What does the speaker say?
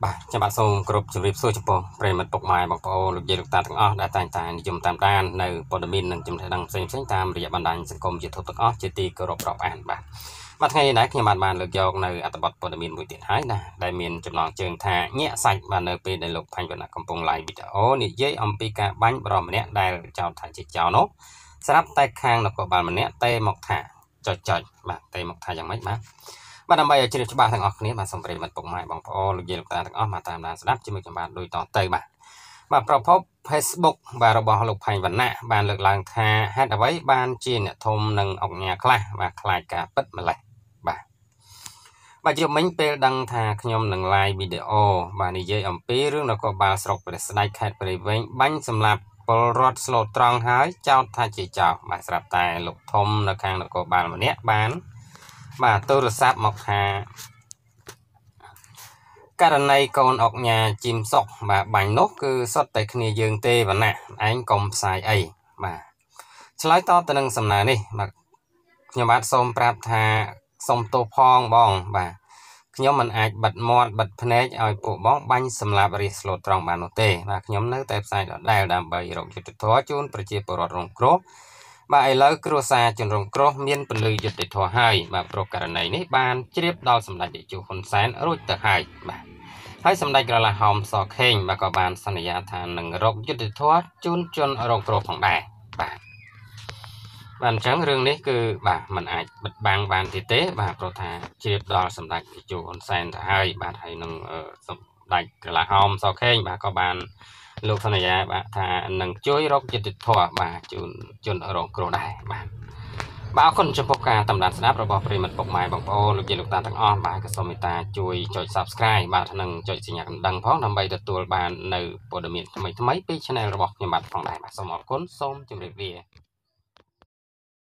ខ្ញុំបាទសូមគោរពជម្រាបសួរចំពោះប្រិយមិត្តពុកម៉ែបងប្អូនលោកយាយលោកតាទាំងអស់ដែលតែងតែនិយមតាមដាននៅព័ត៌មាននិងចំណេះដឹងផ្សេងៗតាមរយៈបណ្ដាញសង្គម YouTube ទាំងអស់ជាទីគោរពរាប់អានបាទបាទថ្ងៃនេះខ្ញុំបាទបានលើកយកនៅអត្ថបទព័ត៌មានមួយទៀតហើយណាដែលមានចំណងជើងថាញាក់សាច់បាទនៅពេលដែលលោកផាញ់វណ្ណៈកំពុង live វីដេអូនិយាយអំពីការបាញ់បរិម្នាក់ដែលចោទថាជាចោរនោះស្រាប់តែខាងនគរបាលម្នាក់ទេមកថាចុចចុចបាទទេមកថាយ៉ាងម៉េចបាទ បាទដើម្បីឲ្យជ្រាបច្បាស់ទាំងអស់គ្នាបាទសូមប្រិយមិត្តពុកម៉ែបងប្អូនលោកយាយលោកតាទាំងអស់មកតាមដានស្ដាប់ជាមួយខ្ញុំបាទដូចតទៅបាទបាទប្រភព Facebook បាទរបស់លោកផៃវណ្ណៈបានលើកឡើងថាហេតុអ្វីបានជាអ្នកធំនិងអង្គញាខ្លះបាទខ្លាចការពិតម្លេះបាទបាទយប់មិញពេលដឹងថាខ្ញុំនឹង live វីដេអូបាទនិយាយអំពីរឿងនគរបាលស្រុកព្រះស្ដេចខេត្តព្រៃវែងបាញ់សម្លាប់ពលរដ្ឋស្លូតត្រង់ហើយចោទថាជាចោរបាទស្រាប់តែលោកធំនៅខាងនគរបាលម្នាក់បាន បាទទូរស័ព្ទមកថាករណីកូនអុកញ៉ាជីមសុកបាទបាញ់នោះគឺសុទ្ធតែគ្នាយើងទេវណៈឯងកុំផ្សាយអីបាទឆ្លើយតបទៅនឹងសំណើនេះបាទខ្ញុំបាទសូមប្រាប់ថាសូមទោសផងបងបាទខ្ញុំមិនអាចបិទមាត់បិទភ្នែកឲ្យពួកបងបាញ់សម្លាប់រាសស្លូតត្រង់បាននោះទេបាទខ្ញុំនៅតែផ្សាយដដែលដើម្បីរកយុត្តិធម៌ជូនប្រជាពលរដ្ឋរងគ្រោះ បាទឥឡូវគ្រួសារជនរងគ្រោះមានពលិយុទ្ធធម៌ហើយបាទប្រកករណីនេះបានជ្រាបដល់សម្ដេចតេជោហ៊ុនសែនរួចទៅហើយបាទហើយសម្ដេចក្រឡាហោមសខេងបាទក៏បានសន្យាថានឹងរកយុទ្ធធម៌ជូនជនរងគ្រោះផងដែរបាទបាទអញ្ចឹងរឿងនេះគឺបាទมันអាចបិទបាំងបានទេទេ បាទព្រោះថាជ្រាបដល់សម្ដេចតេជោហ៊ុនសែនទៅហើយបាទហើយនឹងសម្ដេចក្រឡាហោមសខេងបាទក៏បាន លោកសន្យាបាទថានឹងជួយរកយុត្តិធម៌បាទជូនជនរងគ្រោះដែរបាទបាទអរគុណចំពោះការតាមដានស្ដាប់របស់ប្រិមិត្តពុកម៉ែបងប្អូនលោកយាយលោកតាទាំងអស់បាទក៏សូមមេត្តាជួយចុច Subscribe បាទនិងចុចសញ្ញាកណ្ដឹងផងដើម្បីទទួលបាននៅព័ត៌មានថ្មីៗពី Channel របស់ខ្ញុំបាទផងដែរបាទសូមអរគុណសូមជម្រាបលា